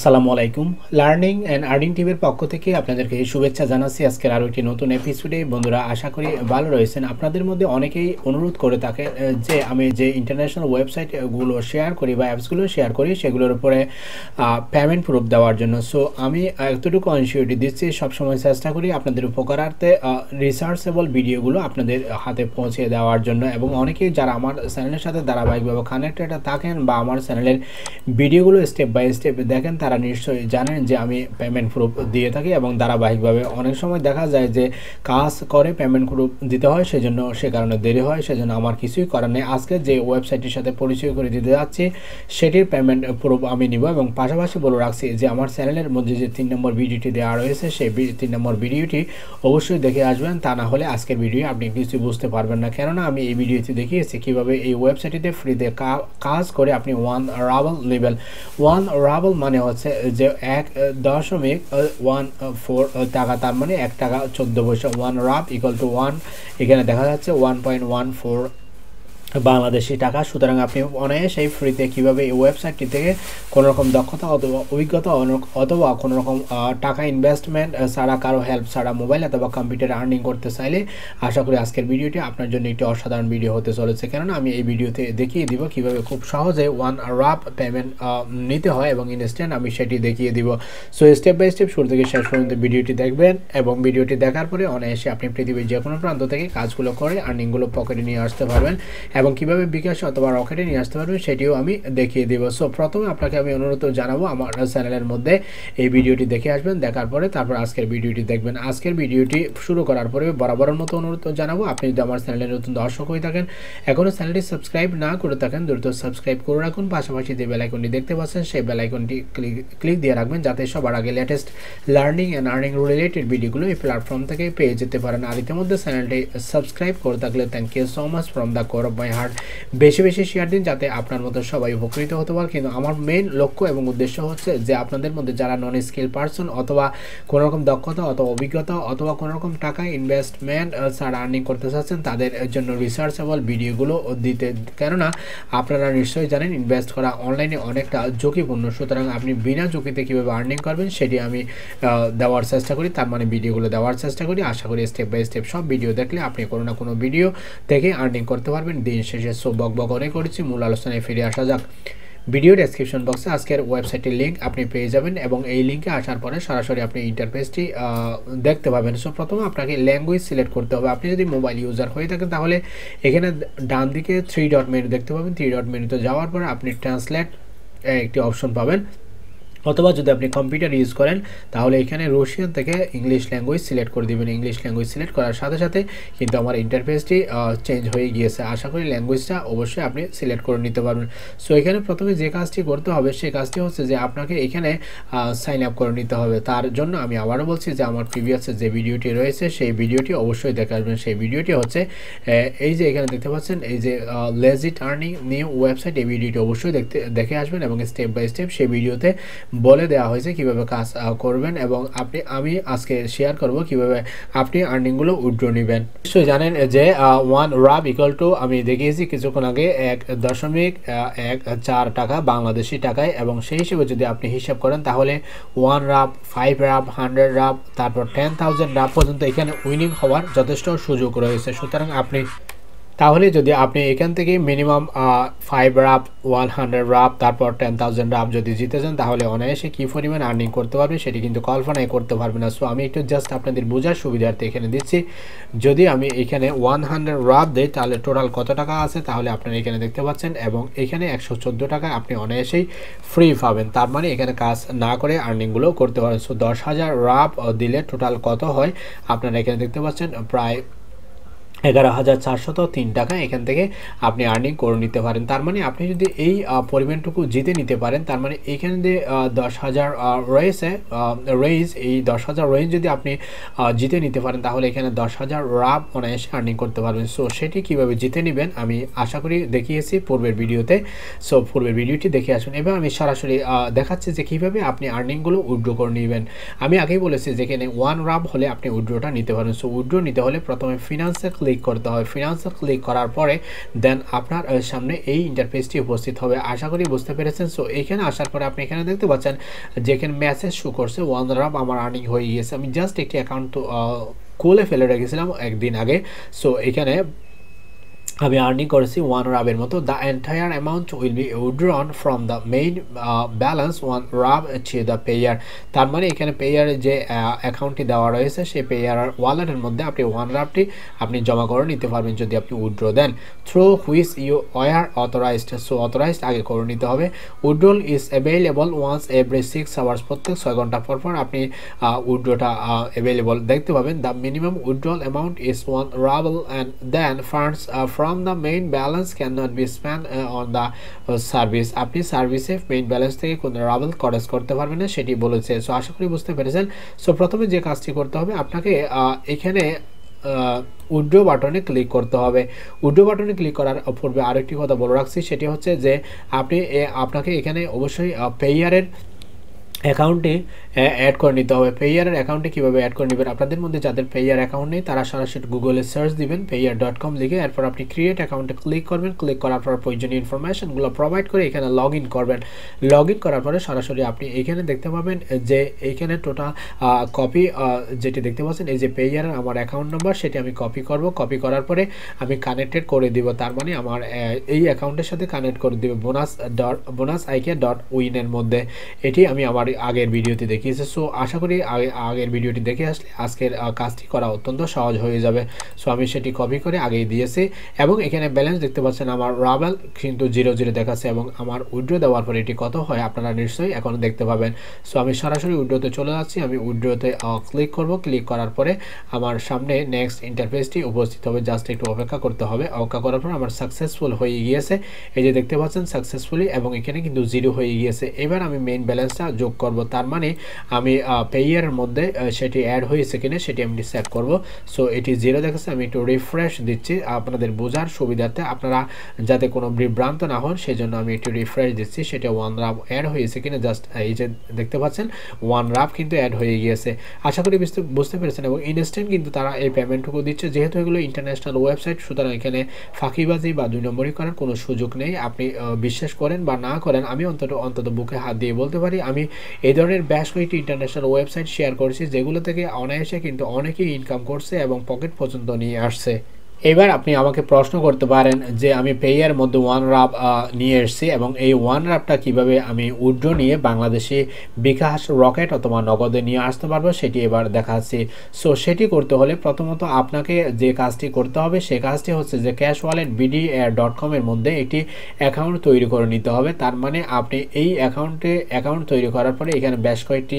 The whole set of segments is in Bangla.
আসসালামু আলাইকুম। লার্নিং অ্যান্ড আর্নিং টিভির পক্ষ থেকে আপনাদেরকে শুভেচ্ছা জানাচ্ছি। আজকের আরও একটি নতুন এপিসোডে বন্ধুরা, আশা করি ভালো রয়েছেন। আপনাদের মধ্যে অনেকেই অনুরোধ করে থাকে যে আমি যে ইন্টারন্যাশনাল ওয়েবসাইটগুলো শেয়ার করি বা অ্যাপসগুলো শেয়ার করি, সেগুলোর উপরে পেমেন্ট প্রুফ দেওয়ার জন্য। সো আমি এতটুকু অনসিওরিটি দিচ্ছি, সবসময় চেষ্টা করি আপনাদের উপকারার্থে রিসার্চেবল ভিডিওগুলো আপনাদের হাতে পৌঁছে দেওয়ার জন্য। এবং অনেকেই যারা আমার চ্যানেলের সাথে ধারাবাহিকভাবে কানেক্টেড থাকেন বা আমার চ্যানেলের ভিডিওগুলো স্টেপ বাই স্টেপ দেখেন, তারা নিশ্চয়ই জানেন যে আমি পেমেন্ট প্রুফ দিয়ে থাকি এবং ধারাবাহিকভাবে অনেক সময় দেখা যায় যে কাজ করে পেমেন্ট প্রুফ দিতে হয়, সেজন্য সে কারণে দেরি হয়, সেজন্য আমার কিছুই করার নেই। আজকে যে ওয়েবসাইটটির সাথে পরিচয় করে দিতে যাচ্ছি, সেটির পেমেন্ট প্রুফ আমি নিব এবং পাশাপাশি বলে রাখছি যে আমার চ্যানেলের মধ্যে যে তিন নম্বর ভিডিওটি দেওয়া রয়েছে, সেই তিন নম্বর ভিডিওটি অবশ্যই দেখে আসবেন। তা না হলে আজকের ভিডিও আপনি কিছু বুঝতে পারবেন না। কেননা আমি এই ভিডিওতে দেখিয়েছি কীভাবে এই ওয়েবসাইটটিতে ফ্রিতে কাজ করে আপনি one ruble level one ruble মানে হচ্ছে যে এক দশমিক ওয়ান ফোর টাকা, তার মানে এক টাকা চোদ্দ পয়সা one rub equal to one এখানে দেখা যাচ্ছে one point one four Bangladeshi টাকা। সুতরাং আপনি অনায়াসেই ফ্রিতে কীভাবে এই ওয়েবসাইটটি থেকে কোনো রকম দক্ষতা অথবা অভিজ্ঞতা অথবা কোনো রকম টাকা ইনভেস্টমেন্ট ছাড়া কারও হেল্প ছাড়া মোবাইল অথবা কম্পিউটার আর্নিং করতে চাইলে আশা করি আজকের ভিডিওটি আপনার জন্য একটি অসাধারণ ভিডিও হতে চলেছে। কেননা আমি এই ভিডিওতে দেখিয়ে দিব কীভাবে খুব সহজে ওয়ান রাপ পেমেন্ট নিতে হয় এবং ইনস্ট্যান্ট আমি সেটি দেখিয়ে দিব। সো স্টেপ বাই স্টেপ শুরু থেকে শেষ পর্যন্ত ভিডিওটি দেখবেন এবং ভিডিওটি দেখার পরে অনায়াসে আপনি পৃথিবীর যে কোনো প্রান্ত থেকে কাজগুলো করে আর্নিংগুলো পকেটে নিয়ে আসতে পারবেন। এবং কীভাবে বিকাশ অথবা রকেটে নিয়ে আসতে পারবেন সেটিও আমি দেখিয়ে দেবো। সো প্রথমে আপনাকে আমি অনুরোধ জানাব আমার চ্যানেলের মধ্যে এই ভিডিওটি দেখে আসবেন, দেখার পরে তারপর আজকের ভিডিওটি দেখবেন। আজকের ভিডিওটি শুরু করার পরে বরাবরের মতো অনুরোধ জানাব, আপনি যদি আমার চ্যানেলের নতুন দর্শক হয়ে থাকেন, এখনও চ্যানেলটি সাবস্ক্রাইব না করে থাকেন, দ্রুত সাবস্ক্রাইব করে রাখুন। পাশাপাশি যে বেলাইকনটি দেখতে পাচ্ছেন, সেই বেলাইকনটি ক্লিক ক্লিক দিয়ে রাখবেন যাতে সবার আগে latest learning and earning related ভিডিওগুলো এই প্ল্যাটফর্ম থেকে পেয়ে যেতে পারেন। আর ইতিমধ্যে চ্যানেলটি সাবস্ক্রাইব করে থাকলে thank you so much from the core of my heart বেশি বেশি শেয়ার দিন যাতে আপনার মতো সবাই উপকৃত হতে পারে। কিন্তু আমার মেইন লক্ষ্য এবং উদ্দেশ্য হচ্ছে যে আপনাদের মধ্যে যারা নন স্কিল পার্সন অথবা কোনো রকম দক্ষতা অথবা অভিজ্ঞতা অথবা কোনো রকম টাকা ইনভেস্টমেন্ট ছাড়া আর্নিং করতে চাচ্ছেন, তাদের জন্য রিসার্চেবল ভিডিওগুলো দিতে। কেননা আপনারা নিশ্চয়ই জানেন ইনভেস্ট করা অনলাইনে অনেকটা ঝুঁকিপূর্ণ। সুতরাং আপনি বিনা ঝুঁকিতে কীভাবে আর্নিং করবেন, সেটি আমি দেওয়ার চেষ্টা করি। তার মানে ভিডিওগুলো দেওয়ার চেষ্টা করি। আশা করি স্টেপ বাই স্টেপ সব ভিডিও দেখলে আপনি কোনো না কোনো ভিডিও থেকে আর্নিং করতে পারবেন। দিন শেষে সব বক বক অনেক করেছি। মূল আলোচনায় ফিরে আসা যাক। ভিডিও ডেসক্রিপশন বক্সে আজকের ওয়েবসাইটের লিঙ্ক আপনি পেয়ে যাবেন এবং এই লিঙ্কে আসার পরে সরাসরি আপনি ইন্টারফেসটি দেখতে পাবেন। সো প্রথমে আপনাকে ল্যাঙ্গুয়েজ সিলেক্ট করতে হবে। আপনি যদি মোবাইল ইউজার হয়ে থাকেন তাহলে এখানে ডান দিকে থ্রি ডট মেনু দেখতে পাবেন। থ্রি ডট মেনুতে যাওয়ার পরে আপনি ট্রান্সলেট একটি অপশন পাবেন। অথবা যদি আপনি কম্পিউটার ইউজ করেন, তাহলে এখানে রশিয়ান থেকে ইংলিশ ল্যাঙ্গুয়েজ সিলেক্ট করে দেবেন। ইংলিশ ল্যাঙ্গুয়েজ সিলেক্ট করার সাথে সাথে কিন্তু আমার ইন্টারফেসটি চেঞ্জ হয়ে গিয়েছে। আশা করি ল্যাঙ্গুয়েজটা অবশ্যই আপনি সিলেক্ট করে নিতে পারবেন। সো এখানে প্রথমে যে কাজটি করতে হবে সেই কাজটি হচ্ছে যে আপনাকে এখানে সাইন আপ করে নিতে হবে। তার জন্য আমি আবারও বলছি যে আমার প্রিভিয়াসে যে ভিডিওটি রয়েছে, সেই ভিডিওটি অবশ্যই দেখে আসবেন সেই ভিডিওটি হচ্ছে এই যে এখানে দেখতে পাচ্ছেন, এই যে লেজিট আর্নিং নিউ ওয়েবসাইট এই ভিডিওটি অবশ্যই দেখতে, দেখে আসবেন এবং স্টেপ বাই স্টেপ সেই ভিডিওতে বলে দেওয়া হয়েছে কীভাবে কাজ করবেন এবং আপনি, আমি আজকে শেয়ার করব কীভাবে আপনি আর্নিংগুলো উইড্রো নেবেন। নিশ্চয়ই জানেন যে ওয়ান রাব ইকুয়াল টু আমি দেখিয়েছি কিছুক্ষণ আগে এক দশমিক এক চার টাকা বাংলাদেশি টাকায় এবং সেই হিসেবে যদি আপনি হিসাব করেন তাহলে one rub five rub hundred rub তারপর টেন থাউজেন্ড রাব পর্যন্ত এখানে উইনিং হওয়ার যথেষ্ট সুযোগ রয়েছে। সুতরাং আপনি তাহলে যদি আপনি এখান থেকে minimum five rub one hundred rub তারপর টেন থাউজেন্ড রাপ যদি জিতে যান, তাহলে অনায়াসে কী পরিমাণ আর্নিং করতে পারবে সেটি কিন্তু কল্পনাই করতে পারবে না। সো আমি একটু জাস্ট আপনাদের বোঝার সুবিধার্থে এখানে দিচ্ছি। যদি আমি এখানে ওয়ান হান্ড্রেড রাপ দিই, তাহলে টোটাল কত টাকা আছে? তাহলে আপনারা এখানে দেখতে পাচ্ছেন এবং এখানে একশো চোদ্দ টাকায় আপনি অনায়াসেই ফ্রি পাবেন। তার মানে এখানে কাজ না করে আর্নিংগুলো করতে পারেন। সো দশ হাজার রাপ দিলে টোটাল কত হয়? আপনারা এখানে দেখতে পাচ্ছেন, প্রায় এগারো হাজার চারশত তিন টাকা এখান থেকে আপনি আর্নিং করে নিতে পারেন। তার মানে আপনি যদি এই পরিমাণটুকু জিতে নিতে পারেন, তার মানে এখানে যে দশ হাজার রয়েছে রেঞ্জ এই দশ হাজার রেঞ্জ যদি আপনি জিতে নিতে পারেন, তাহলে এখানে দশ হাজার রাব অনায়াসে আর্নিং করতে পারবেন। সো সেটি কীভাবে জিতে নেবেন, আমি আশা করি দেখিয়েছি পূর্বের ভিডিওতে। সো পূর্বের ভিডিওটি দেখে আসুন। এবার আমি সরাসরি দেখাচ্ছি যে কীভাবে আপনি আর্নিংগুলো উইড্রো করে নেবেন। আমি আগেই বলেছি যেখানে ওয়ান রাব হলে আপনি উইড্রোটা নিতে পারেন। সো উইড্রো নিতে হলে প্রথমে ফিনান্সে ক্লিক করতে হবে। ফিনান্স ক্লিক করার পরে দেন আপনার সামনে এই ইন্টারফেসটি উপস্থিত হবে। আশা করি বুঝতে পেরেছেন। সো এখানে আসার পরে আপনি এখানে দেখতে পাচ্ছেন যেখানে মেসেজ শু করছে ওয়ান রাম আমার আর্নিং হয়ে গিয়েছে। আমি জাস্ট একটি অ্যাকাউন্ট খুলে ফেলে রেখেছিলাম একদিন আগে। সো এখানে আমি আর্নিং করেছি ওয়ান রাবের মতো। The entire amount will be withdrawn from the main balance one rub to the payer তার মানে এখানে পেয়ারের যে অ্যাকাউন্টটি দেওয়া রয়েছে, সেই পেয়ার ওয়ালেটের মধ্যে আপনি ওয়ান রাবটি আপনি জমা করে নিতে পারবেন যদি আপনি withdraw then. Through which you were authorized so authorized আগে করে নিতে হবে। Withdrawal is available once every six hours প্রত্যেক ছয় ঘণ্টা পর পর আপনি উইড্রোটা অ্যাভেলেবল দেখতে পাবেন the minimum withdrawal amount is one ruble and then funds from from the main balance cannot be spent uh, on the uh, service. আপনি সার্ভিসে মেইন ব্যালেন্স থেকে কোনো রাবেল খরচ করতে পারবেন না সেটি বলেছে। সো আশা করি বুঝতে পেরেছেন। সো প্রথমে যে কাজটি করতে হবে আপনাকে এখানে উড্রো বাটনে ক্লিক করতে হবে। উড্রো বাটনে ক্লিক করার পূর্বে আরেকটি কথা বলে রাখছি সেটি হচ্ছে যে আপনি আপনাকে এখানে অবশ্যই পেয়ারের অ্যাকাউন্টে অ্যাড করে নিতে হবে। পেয়ারের অ্যাকাউন্টে কীভাবে অ্যাড করে নেবেন? আপনাদের মধ্যে যাদের পেয়ার অ্যাকাউন্ট নেই, তারা সরাসরি গুগলে সার্চ দিবেন পেয়ার ডট কম লিখে এরপর আপনি ক্রিয়েট অ্যাকাউন্টে ক্লিক করবেন। ক্লিক করার পর প্রয়োজনীয় ইনফরমেশনগুলো প্রোভাইড করে এখানে লগ ইন করবেন। লগ ইন করার পরে সরাসরি আপনি এখানে দেখতে পাবেন যে এইখানে টোটাল কপি যেটি দেখতে পাচ্ছেন, এই যে পেয়ারের আমার অ্যাকাউন্ট নাম্বার সেটি আমি কপি করব। কপি করার পরে আমি কানেক্টেড করে দিব। তার মানে আমার এই অ্যাকাউন্টের সাথে কানেক্ট করে দিব বোনাস ডট বোনাস আইকে ডট উইনের মধ্যে। এটি আমি আমার আগের ভিডিওতে দেখিয়েছি সো আশা করি আগে, আগের ভিডিওটি দেখে আসলে আজকের কাজটি করা অত্যন্ত সহজ হয়ে যাবে। সো আমি সেটি কপি করে আগেই দিয়েছি এবং এখানে ব্যালেন্স দেখতে পাচ্ছেন আমার রাবেল কিন্তু জিরো জিরো দেখাচ্ছে এবং আমার উইড্রো দেওয়ার পর এটি কত হয় আপনারা নিশ্চয়ই এখন দেখতে পাবেন। সো আমি সরাসরি উইড্রোতে চলে যাচ্ছি। আমি উইড্রোতে ক্লিক করব। ক্লিক করার পরে আমার সামনে নেক্সট ইন্টারফেসটি উপস্থিত হবে। জাস্ট একটু অপেক্ষা করতে হবে। অপেক্ষা করার পর আমার সাকসেসফুল হয়ে গিয়েছে। এই যে দেখতে পাচ্ছেন সাকসেসফুলি এবং এখানে কিন্তু জিরো হয়ে গিয়েছে। এবার আমি মেইন ব্যালেন্সটা যোগ করব। তার মানে আমি পেয়ারের মধ্যে সেটি অ্যাড হয়েছে কিনা সেটি আমি চেক করব। সো এটি জিরো দেখাচ্ছে, আমি একটু রিফ্রেশ দিচ্ছি আপনাদের বোঝার সুবিধার্থে। আপনারা যাতে কোনো বিভ্রান্ত না হন সেই আমি একটু রিফ্রেশ দিচ্ছি, সেটা ওয়ান রাফ অ্যাড হয়েছে কিনা জাস্ট এই যে দেখতে পাচ্ছেন ওয়ান রাফ কিন্তু অ্যাড হয়ে গিয়েছে। আশা করি বুঝতে পেরেছেন এবং ইনস্ট্যান্ট কিন্তু তারা এই পেমেন্টটুকু দিচ্ছে। যেহেতু এগুলো ইন্টারন্যাশনাল ওয়েবসাইট সুতরাং এখানে ফাঁকিবাজি বা দুই নম্বরই করার কোনো সুযোগ নেই। আপনি বিশ্বাস করেন বা না করেন, আমি অন্তত অন্তত বুকে হাত দিয়ে বলতে পারি। আমি এই ধরনের বেশ কয়েকটি ইন্টারন্যাশনাল ওয়েবসাইট শেয়ার করেছি, যেগুলো থেকে অনায়াসে কিন্তু অনেকেই ইনকাম করছে এবং পকেট পর্যন্ত নিয়ে আসছে। এবার আপনি আমাকে প্রশ্ন করতে পারেন যে আমি পেয়ের মধ্যে ওয়ান রাপ নিয়ে এসেছি এবং এই ওয়ান রাপটা কীভাবে আমি উড্রো নিয়ে বাংলাদেশে বিকাশ রকেট অথবা নগদে নিয়ে আসতে পারব সেটি এবার দেখাচ্ছি। সো সেটি করতে হলে প্রথমত আপনাকে যে কাজটি করতে হবে, সে কাজটি হচ্ছে যে ক্যাশ ওয়ালেট বিডি ডট কমের মধ্যে একটি অ্যাকাউন্ট তৈরি করে নিতে হবে। তার মানে আপনি এই অ্যাকাউন্টে অ্যাকাউন্ট তৈরি করার পরে এখানে বেশ কয়েকটি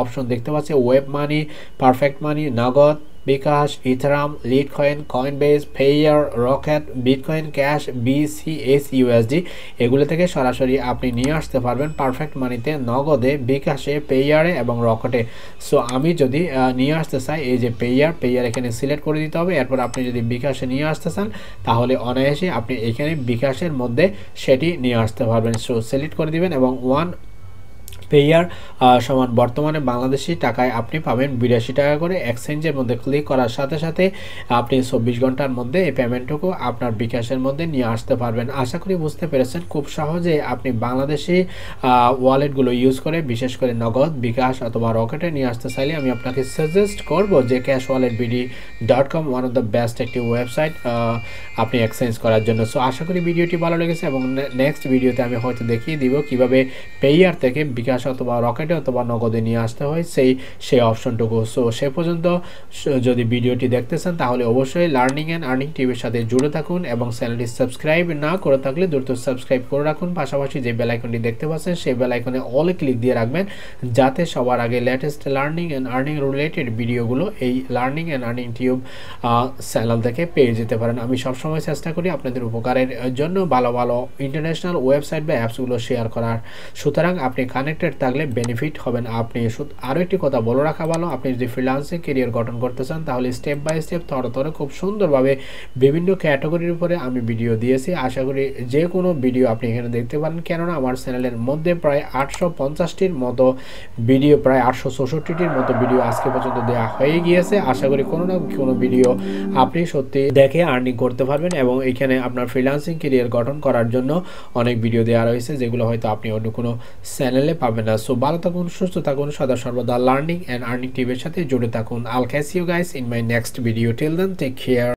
অপশন দেখতে পাচ্ছি। Web money perfect money Nagad Bkash, Ethereum Litecoin Coinbase Payeer Rocket, Bitcoin, cash BCS USD এগুলো থেকে সরাসরি আপনি নিয়ে আসতে পারবেন পারফেক্ট মানিতে নগদে, বিকাশে পেয়ারে এবং রকেটে। সো আমি যদি নিয়ে আসতে চাই, এই যে পেয়ার পেয়ার এখানে সিলেক্ট করে দিতে হবে। এরপর আপনি যদি বিকাশে নিয়ে আসতে চান, তাহলে অনায়াসে আপনি এখানে বিকাশের মধ্যে সেটি নিয়ে আসতে পারবেন। সো সিলেক্ট করে দিবেন এবং ওয়ান পেয়ার সমান। বর্তমানে বাংলাদেশি টাকায় আপনি পাবেন বিরাশি টাকা করে এক্সচেঞ্জের মধ্যে ক্লিক করার সাথে সাথে আপনি চব্বিশ ঘণ্টার মধ্যে এই পেমেন্টটুকু আপনার বিকাশের মধ্যে নিয়ে আসতে পারবেন। আশা করি বুঝতে পেরেছেন, খুব সহজে আপনি বাংলাদেশি ওয়ালেটগুলো ইউজ করে, বিশেষ করে নগদ, বিকাশ অথবা রকেটে নিয়ে আসতে চাইলে আমি আপনাকে সাজেস্ট করব যে cash wallet BD dot com one of the best একটি ওয়েবসাইট আপনি এক্সচেঞ্জ করার জন্য। সো আশা করি ভিডিওটি ভালো লেগেছে এবং নেক্সট ভিডিওতে আমি হয়তো দেখিয়ে দিব কীভাবে পেয়ার থেকে বিকাশ অথবা রকেটে অথবা নগদে নিয়ে আসতে হয়। সেই সেই অপশনটুকু। সো সে পর্যন্ত যদি ভিডিওটি দেখতেছেন, তাহলে অবশ্যই লার্নিং অ্যান্ড আর্নিং টিভির সাথে জুড়ে থাকুন এবং চ্যানেলটি সাবস্ক্রাইব না করে থাকলে দ্রুত সাবস্ক্রাইব করে রাখুন। পাশাপাশি যে বেলাইকনটি দেখতে পাচ্ছেন, সেই বেলাইকনে অলে ক্লিক দিয়ে রাখবেন, যাতে সবার আগে latest learning and earning related ভিডিওগুলো এই learning and earning tube channel থেকে পেয়ে যেতে পারেন। আমি সবসময় চেষ্টা করি আপনাদের উপকারের জন্য ভালো ভালো ইন্টারন্যাশনাল ওয়েবসাইট বা অ্যাপসগুলো শেয়ার করার। সুতরাং আপনি কানেক্ট কানেক্টেড থাকলে বেনিফিট হবেন আপনি আরও একটি কথা বলে রাখা ভালো। আপনি যদি ফ্রিলান্সিং কেরিয়ার গঠন করতে চান, তাহলে স্টেপ বাই স্টেপ থরে থরে খুব সুন্দরভাবে বিভিন্ন ক্যাটাগরির উপরে আমি ভিডিও দিয়েছি। আশা করি যে কোনো ভিডিও আপনি এখানে দেখতে পারেন। কেননা আমার চ্যানেলের মধ্যে প্রায় আটশো পঞ্চাশটির মতো ভিডিও প্রায় আটশো চৌষট্টিটির মতো ভিডিও আজকে পর্যন্ত দেওয়া হয়ে গিয়েছে। আশা করি কোনো না কোনো ভিডিও আপনি সত্যি দেখে আর্নিং করতে পারবেন এবং এখানে আপনার ফ্রিলান্সিং কেরিয়ার গঠন করার জন্য অনেক ভিডিও দেওয়া রয়েছে, যেগুলো হয়তো আপনি অন্য কোনো চ্যানেলে পাবেন। না। সো ভালো থাকুন, সুস্থ থাকুন, সদা সর্বদা লার্নিং অ্যান্ড আর্নিং টিমের সাথে জুড়ে থাকুন। আল Casio guys in my next video tell then take care